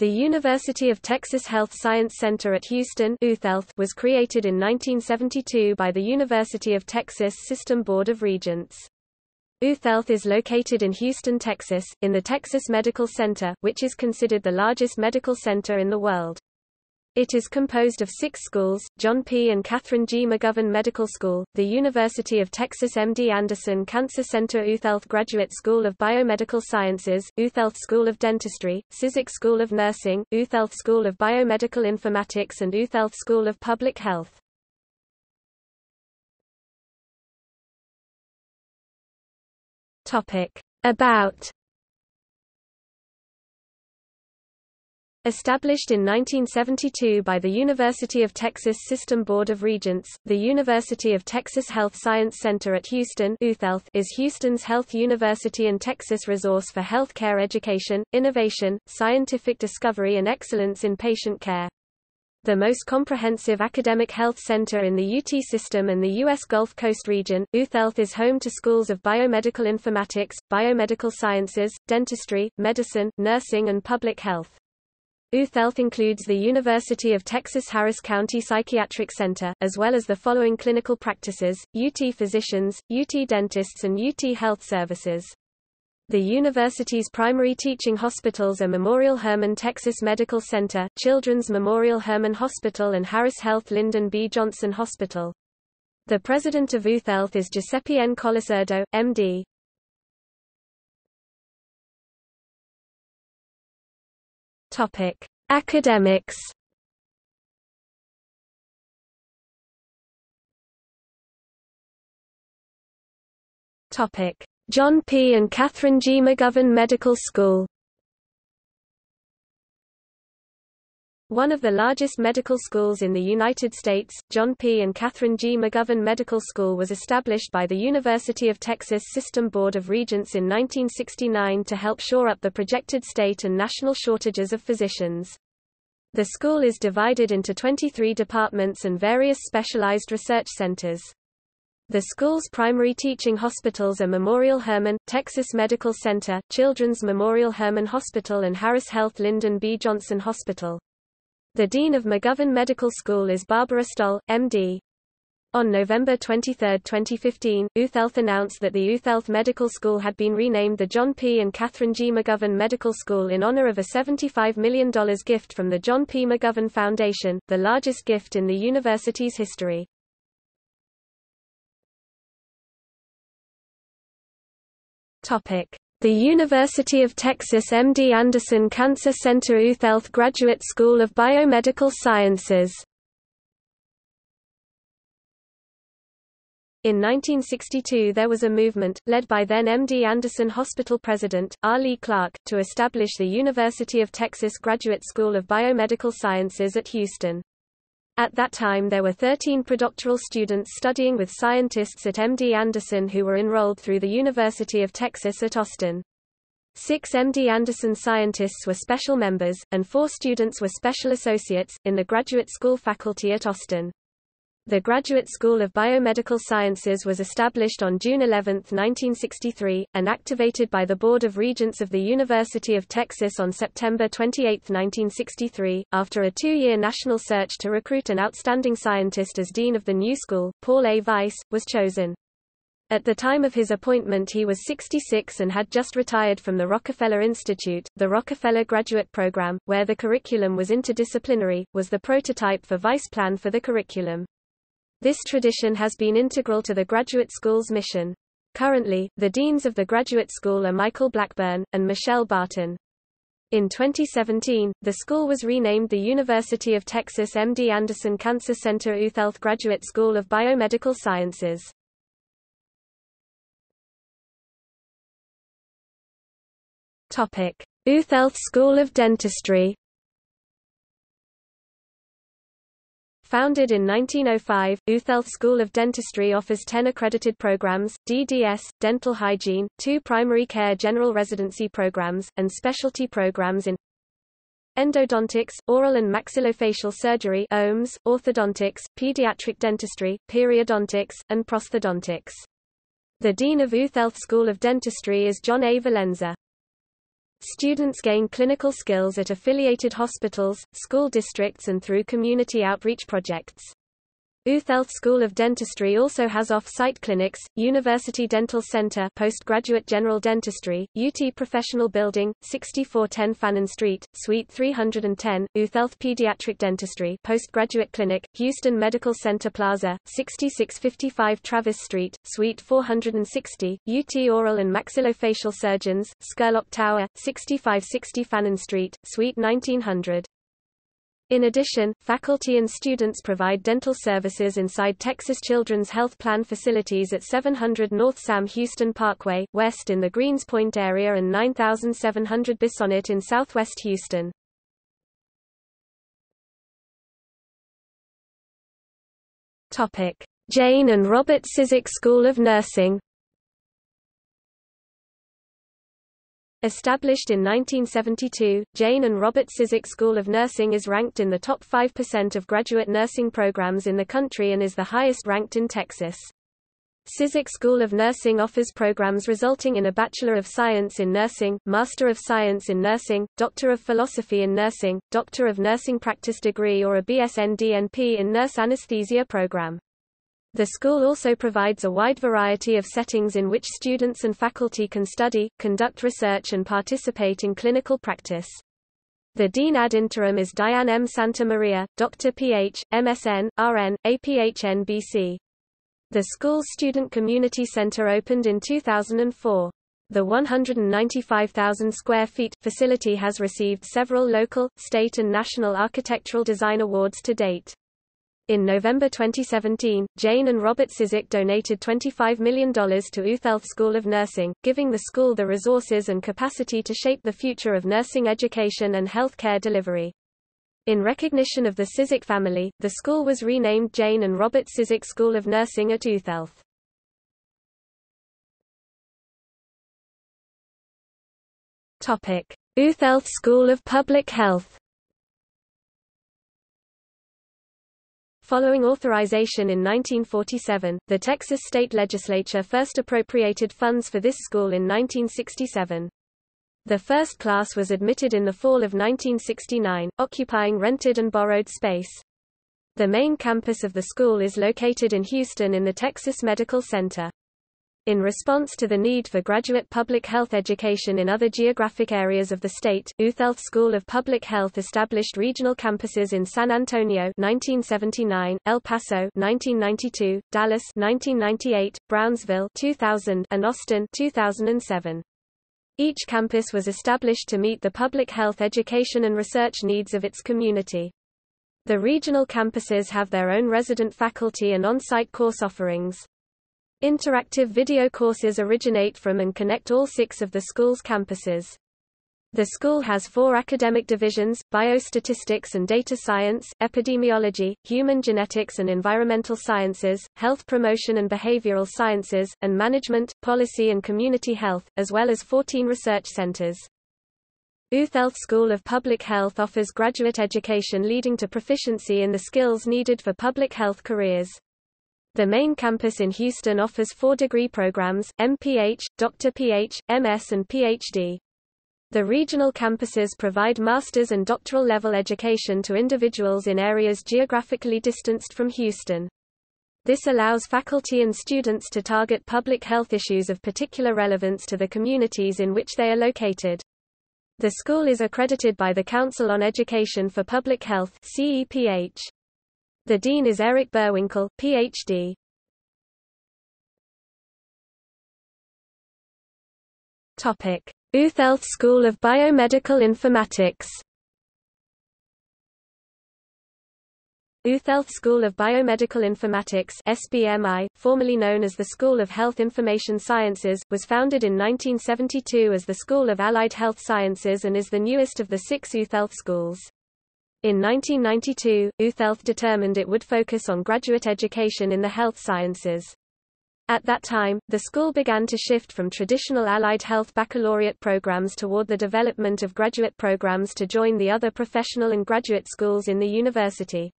The University of Texas Health Science Center at Houston was created in 1972 by the University of Texas System Board of Regents. UTHealth is located in Houston, Texas, in the Texas Medical Center, which is considered the largest medical center in the world. It is composed of six schools, John P. and Kathrine G. McGovern Medical School, the University of Texas MD Anderson Cancer Center UTHealth Graduate School of Biomedical Sciences, UTHealth School of Dentistry, Cizik School of Nursing, UTHealth School of Biomedical Informatics and UTHealth School of Public Health. About Established in 1972 by the University of Texas System Board of Regents, the University of Texas Health Science Center at Houston is Houston's health university and Texas resource for healthcare education, innovation, scientific discovery and excellence in patient care. The most comprehensive academic health center in the UT system and the U.S. Gulf Coast region, UTHealth is home to schools of biomedical informatics, biomedical sciences, dentistry, medicine, nursing and public health. UTHealth includes the University of Texas Harris County Psychiatric Center, as well as the following clinical practices, UT Physicians, UT Dentists and UT Health Services. The university's primary teaching hospitals are Memorial Hermann Texas Medical Center, Children's Memorial Hermann Hospital and Harris Health Lyndon B. Johnson Hospital. The president of UTHealth is Giuseppe N. Colasurdo, M.D. Topic: Academics. Topic: John P. and Kathrine G. McGovern Medical School. One of the largest medical schools in the United States, John P. and Kathrine G. McGovern Medical School was established by the University of Texas System Board of Regents in 1969 to help shore up the projected state and national shortages of physicians. The school is divided into 23 departments and various specialized research centers. The school's primary teaching hospitals are Memorial Hermann, Texas Medical Center, Children's Memorial Hermann Hospital and Harris Health Lyndon B. Johnson Hospital. The Dean of McGovern Medical School is Barbara Stoll, M.D. On November 23, 2015, UTHealth announced that the UTHealth Medical School had been renamed the John P. and Kathrine G. McGovern Medical School in honor of a $75 million gift from the John P. McGovern Foundation, the largest gift in the university's history. Topic: the University of Texas MD Anderson Cancer Center UTHealth Graduate School of Biomedical Sciences In 1962 there was a movement, led by then MD Anderson Hospital President, R. Lee Clark, to establish the University of Texas Graduate School of Biomedical Sciences at Houston. At that time there were 13 predoctoral students studying with scientists at MD Anderson who were enrolled through the University of Texas at Austin. Six MD Anderson scientists were special members, and four students were special associates, in the graduate school faculty at Austin. The Graduate School of Biomedical Sciences was established on June 11, 1963, and activated by the Board of Regents of the University of Texas on September 28, 1963. After a two-year national search to recruit an outstanding scientist as dean of the new school, Paul A. Weiss, was chosen. At the time of his appointment he was 66 and had just retired from the Rockefeller Institute. The Rockefeller Graduate Program, where the curriculum was interdisciplinary, was the prototype for Weiss' plan for the curriculum. This tradition has been integral to the graduate school's mission. Currently, the deans of the graduate school are Michael Blackburn, and Michelle Barton. In 2017, the school was renamed the University of Texas MD Anderson Cancer Center UTHealth Graduate School of Biomedical Sciences. UTHealth School of Dentistry Founded in 1905, UTHealth School of Dentistry offers 10 accredited programs, DDS, dental hygiene, two primary care general residency programs, and specialty programs in endodontics, oral and maxillofacial surgery OMS, orthodontics, pediatric dentistry, periodontics, and prosthodontics. The Dean of UTHealth School of Dentistry is John A. Valenza. Students gain clinical skills at affiliated hospitals, school districts and through community outreach projects. UThealth School of Dentistry also has off-site clinics, University Dental Center Postgraduate General Dentistry, UT Professional Building, 6410 Fannin Street, Suite 310, UThealth Pediatric Dentistry Postgraduate Clinic, Houston Medical Center Plaza, 6655 Travis Street, Suite 460, UT Oral and Maxillofacial Surgeons, Scurlock Tower, 6560 Fannin Street, Suite 1900. In addition, faculty and students provide dental services inside Texas Children's Health Plan facilities at 700 North Sam Houston Parkway, west in the Greens Point area and 9700 Bissonnet in southwest Houston. Jane and Robert Cizik School of Nursing Established in 1972, Jane and Robert Cizik School of Nursing is ranked in the top 5% of graduate nursing programs in the country and is the highest ranked in Texas. Cizik School of Nursing offers programs resulting in a Bachelor of Science in Nursing, Master of Science in Nursing, Doctor of Philosophy in Nursing, Doctor of Nursing Practice degree or a BSN DNP in Nurse Anesthesia program. The school also provides a wide variety of settings in which students and faculty can study, conduct research and participate in clinical practice. The Dean ad interim is Diane M. Santa Maria, Dr. Ph., MSN, RN, APHN BC. The school's Student Community Center opened in 2004. The 195,000 square feet facility has received several local, state and national architectural design awards to date. In November 2017, Jane and Robert Cizik donated $25 million to UThealth School of Nursing, giving the school the resources and capacity to shape the future of nursing education and health care delivery. In recognition of the Cizik family, the school was renamed Jane and Robert Cizik School of Nursing at UThealth. UThealth School of Public Health Following authorization in 1947, the Texas state legislature first appropriated funds for this school in 1967. The first class was admitted in the fall of 1969, occupying rented and borrowed space. The main campus of the school is located in Houston in the Texas Medical Center. In response to the need for graduate public health education in other geographic areas of the state, UThealth School of Public Health established regional campuses in San Antonio 1979, El Paso 1992, Dallas 1998, Brownsville 2000, and Austin 2007. Each campus was established to meet the public health education and research needs of its community. The regional campuses have their own resident faculty and on-site course offerings. Interactive video courses originate from and connect all six of the school's campuses. The school has four academic divisions, biostatistics and data science, epidemiology, human genetics and environmental sciences, health promotion and behavioral sciences, and management, policy and community health, as well as 14 research centers. UThealth School of Public Health offers graduate education leading to proficiency in the skills needed for public health careers. The main campus in Houston offers four degree programs, MPH, Dr. PH, MS and PhD. The regional campuses provide master's and doctoral level education to individuals in areas geographically distanced from Houston. This allows faculty and students to target public health issues of particular relevance to the communities in which they are located. The school is accredited by the Council on Education for Public Health CEPH. The dean is Eric Boerwinkle, Ph.D. Topic: UThealth School of Biomedical Informatics. UThealth School of Biomedical Informatics SBMI, formerly known as the School of Health Information Sciences, was founded in 1972 as the School of Allied Health Sciences and is the newest of the six UThealth schools. In 1992, UThealth determined it would focus on graduate education in the health sciences. At that time, the school began to shift from traditional allied health baccalaureate programs toward the development of graduate programs to join the other professional and graduate schools in the university.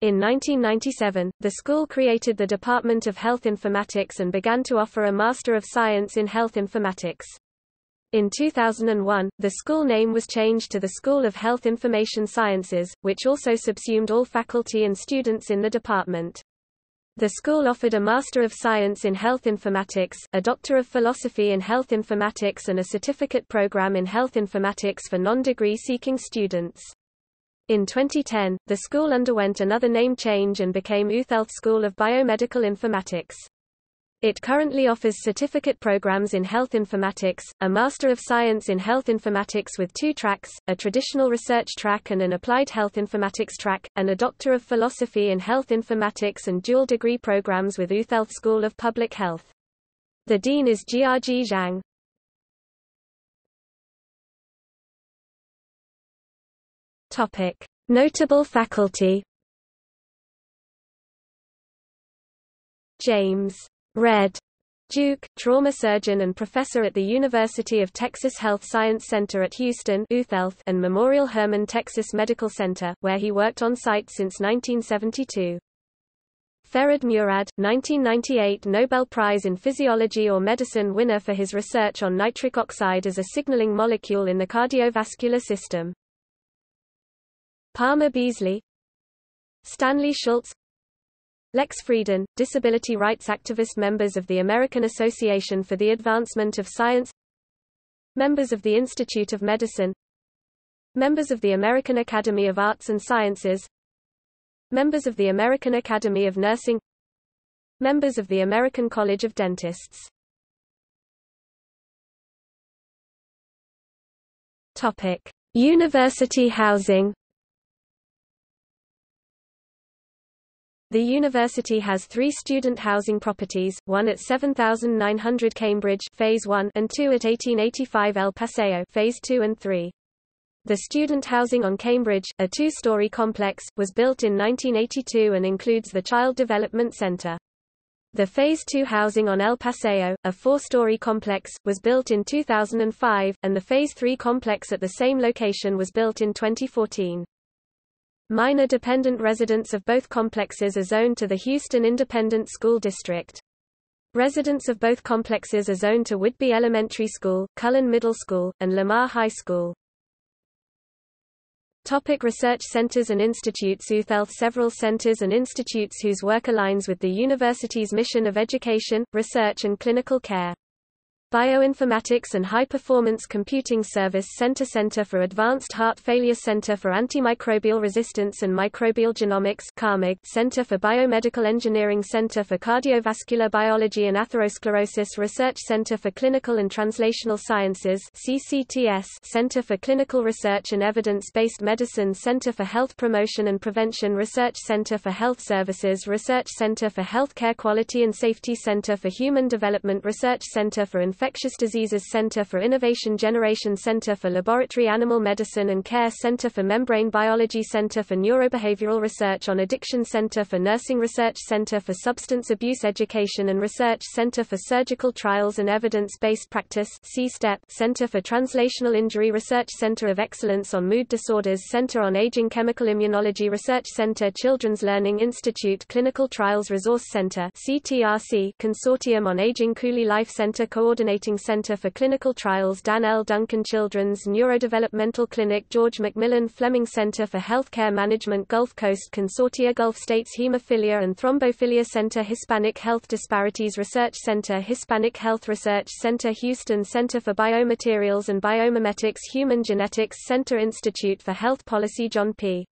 In 1997, the school created the Department of Health Informatics and began to offer a Master of Science in Health Informatics. In 2001, the school name was changed to the School of Health Information Sciences, which also subsumed all faculty and students in the department. The school offered a Master of Science in Health Informatics, a Doctor of Philosophy in Health Informatics and a certificate program in Health Informatics for non-degree seeking students. In 2010, the school underwent another name change and became UTHealth School of Biomedical Informatics. It currently offers certificate programs in health informatics, a Master of Science in Health Informatics with two tracks, a traditional research track and an applied health informatics track, and a Doctor of Philosophy in Health Informatics and dual degree programs with UTHealth School of Public Health. The dean is Jiajie Zhang. Topic: Notable faculty. James Red Duke, trauma surgeon and professor at the University of Texas Health Science Center at Houston and Memorial Hermann Texas Medical Center, where he worked on site since 1972. Ferid Murad, 1998 Nobel Prize in Physiology or Medicine winner for his research on nitric oxide as a signaling molecule in the cardiovascular system. Palmer Beasley Stanley Schultz Lex Frieden, disability rights activist members of the American Association for the Advancement of Science Members of the Institute of Medicine Members of the American Academy of Arts and Sciences Members of the American Academy of Nursing Members of the American College of Dentists Topic. University housing The university has three student housing properties, one at 7900 Cambridge phase 1 and two at 1885 El Paseo phase 2 and 3. The student housing on Cambridge, a two-story complex, was built in 1982 and includes the Child Development Center. The Phase 2 housing on El Paseo, a four-story complex, was built in 2005, and the Phase 3 complex at the same location was built in 2014. Minor dependent residents of both complexes are zoned to the Houston Independent School District. Residents of both complexes are zoned to Whidby Elementary School, Cullen Middle School, and Lamar High School. Topic research centers and institutes UTHealth Several centers and institutes whose work aligns with the university's mission of education, research and clinical care. Bioinformatics and High Performance Computing Service Center Center for Advanced Heart Failure Center for Antimicrobial Resistance and Microbial Genomics Center for Biomedical Engineering Center for Cardiovascular Biology and Atherosclerosis Research Center for Clinical and Translational Sciences CCTS Center for Clinical Research and Evidence-Based Medicine Center for Health Promotion and Prevention Research Center for Health Services Research Center for Healthcare Quality and Safety Center for Human Development Research Center for Infectious Diseases Center for Innovation Generation Center for Laboratory Animal Medicine and Care Center for Membrane Biology Center for Neurobehavioral Research on Addiction Center for Nursing Research Center for Substance Abuse Education and Research Center for Surgical Trials and Evidence-Based Practice Center for Translational Injury Research Center of Excellence on Mood Disorders Center on Aging Chemical Immunology Research Center Children's Learning Institute Clinical Trials Resource Center CTRC Consortium on Aging Cooley Life Center Coordinating Coordinating Center for Clinical Trials Dan L. Duncan Children's Neurodevelopmental Clinic George McMillan Fleming Center for Healthcare Management Gulf Coast Consortia Gulf States Hemophilia and Thrombophilia Center Hispanic Health Disparities Research Center Hispanic Health Research Center Houston Center for Biomaterials and Biomimetics Human Genetics Center Institute for Health Policy John P.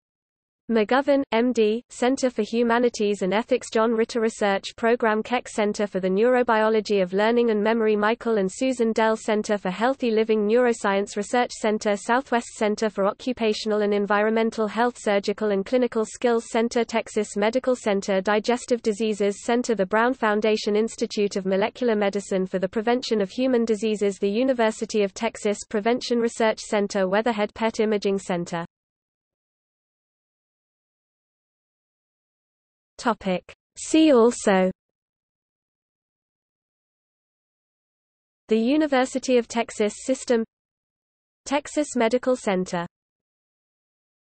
McGovern, MD, Center for Humanities and Ethics John Ritter Research Program Keck Center for the Neurobiology of Learning and Memory Michael and Susan Dell Center for Healthy Living Neuroscience Research Center Southwest Center for Occupational and Environmental Health Surgical and Clinical Skills Center Texas Medical Center Digestive Diseases Center The Brown Foundation Institute of Molecular Medicine for the Prevention of Human Diseases The University of Texas Prevention Research Center Weatherhead PET Imaging Center Topic. See also The University of Texas System Texas Medical Center